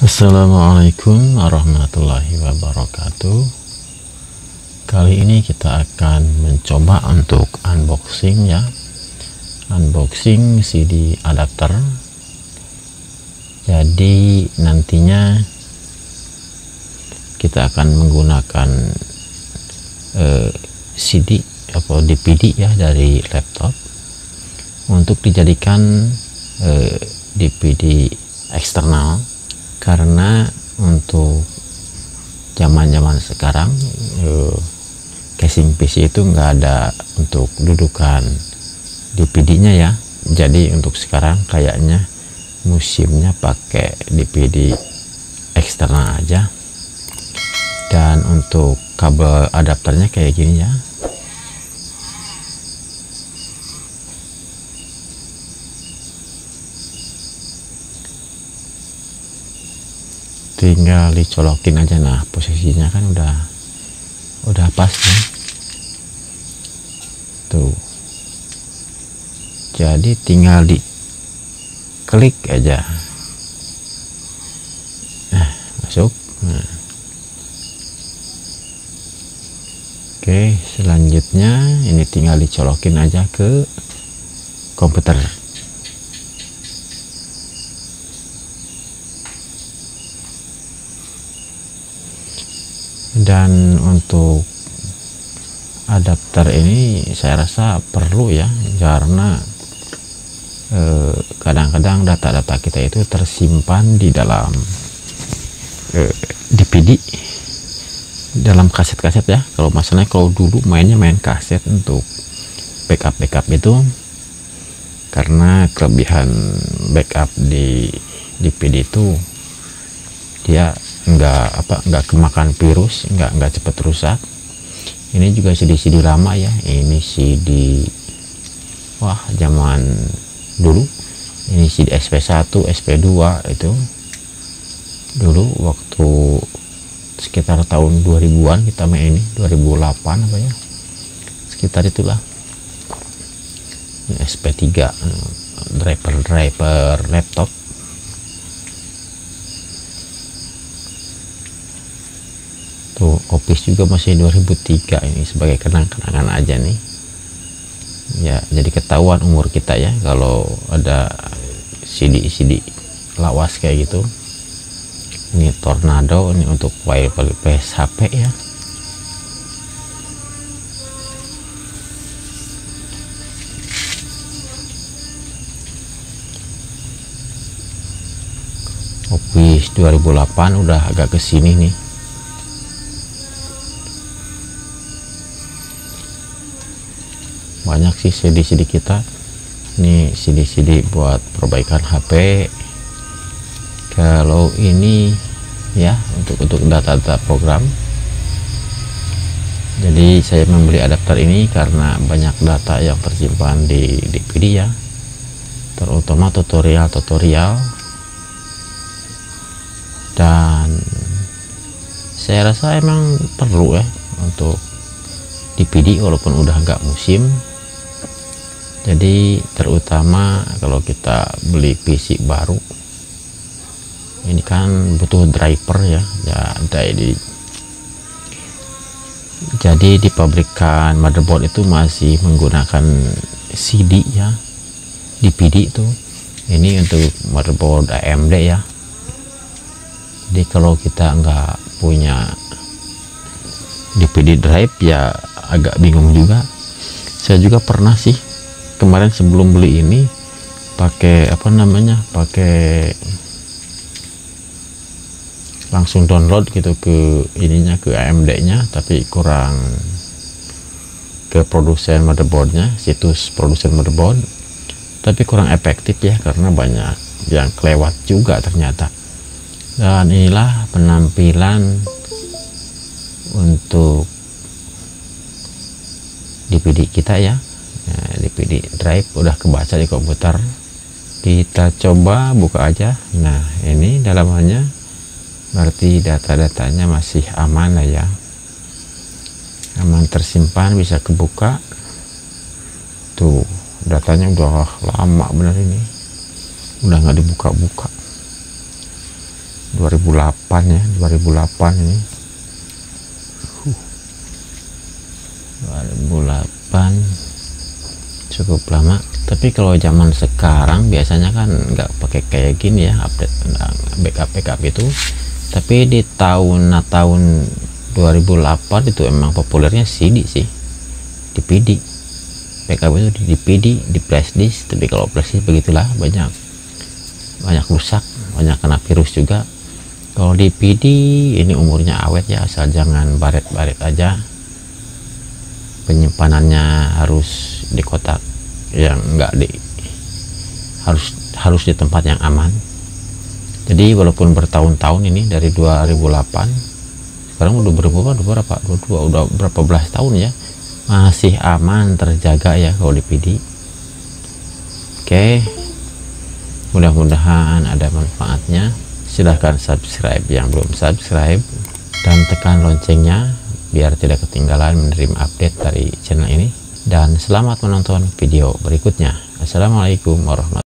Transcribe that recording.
Assalamualaikum warahmatullahi wabarakatuh. Kali ini kita akan mencoba untuk unboxing ya. Unboxing CD adapter. Jadi nantinya kita akan menggunakan eh, CD atau DVD ya dari laptop Untuk dijadikan eh, DVD eksternal karena untuk zaman-zaman sekarang eh, casing PC itu enggak ada untuk dudukan DVD-nya ya. Jadi untuk sekarang kayaknya musimnya pakai DVD eksternal aja. Dan untuk kabel adapternya kayak gini ya tinggal dicolokin aja. Nah posisinya kan udah udah pas nih. Tuh. Jadi tinggal di klik aja. Nah masuk. Nah. oke selanjutnya ini tinggal dicolokin aja ke komputer dan untuk adapter ini saya rasa perlu ya karena eh, kadang-kadang eh, data-data kita itu tersimpan di dalam eh, DVD dalam kaset-kaset ya. Kalau masalahnya kalau dulu mainnya main kaset untuk backup backup itu karena kelebihan backup di DVD itu dia nggak apa nggak kemakan virus nggak nggak cepat rusak. Ini juga CD-CD lama ya. Ini CD wah zaman dulu. Ini CD SP1 SP2 itu. Dulu waktu sekitar tahun 2000-an kita main ini 2008 apa ya. Sekitar itulah. SP3 driver driver laptop tuh Opis juga masih 2003 ini sebagai kenang-kenangan aja nih. Ya jadi ketahuan umur kita ya kalau ada CD-CD lawas kayak gitu. Ini tornado ini untuk wifi PSHP ya. Opis 2008 udah agak ke sini nih banyak sih CD-CD kita. Ini CD-CD buat perbaikan HP kalau ini ya untuk untuk data-data program. Jadi saya membeli adapter ini karena banyak data yang tersimpan di DVD ya terutama tutorial-tutorial. Dan saya rasa emang perlu ya untuk DVD walaupun udah nggak musim jadi terutama kalau kita beli PC baru ini kan butuh driver ya ya jadi jadi di pabrikan motherboard itu masih menggunakan CD ya DVD itu. Ini untuk motherboard AMD ya. Jadi kalau kita nggak punya DVD drive ya agak bingung juga. Saya juga pernah sih kemarin sebelum beli ini pakai apa namanya pakai langsung download gitu ke ininya ke AMD nya tapi kurang ke produsen motherboardnya situs produsen motherboard tapi kurang efektif ya karena banyak yang kelewat juga ternyata. Dan inilah penampilan untuk DVD kita ya nah, DVD drive udah kebaca di komputer. Kita coba buka aja. Nah ini dalamannya. Berarti data-datanya masih aman lah ya. Aman tersimpan bisa kebuka. Tuh datanya udah lama bener ini. Udah nggak dibuka-buka. 2008 ya 2008 ini. 2008 cukup lama. Tapi kalau zaman sekarang biasanya kan nggak pakai kayak gini ya update backup backup itu tapi di tahun nah, tahun 2008 itu emang populernya CD sih. Di PD backup itu di PD di flash disk. Tapi kalau flash disk begitulah banyak. Banyak rusak banyak kena virus juga. Kalau di PD ini umurnya awet ya asal jangan baret-baret aja penyimpanannya harus di kotak yang enggak di harus harus di tempat yang aman. Jadi walaupun bertahun-tahun ini dari 2008 sekarang udah berapa udah berapa 22 udah berapa belas tahun ya masih aman terjaga ya kalau di PD oke mudah-mudahan ada manfaatnya. Silahkan subscribe yang belum subscribe dan tekan loncengnya biar tidak ketinggalan menerima update dari channel ini. Dan selamat menonton video berikutnya. Assalamualaikum warahmatullahi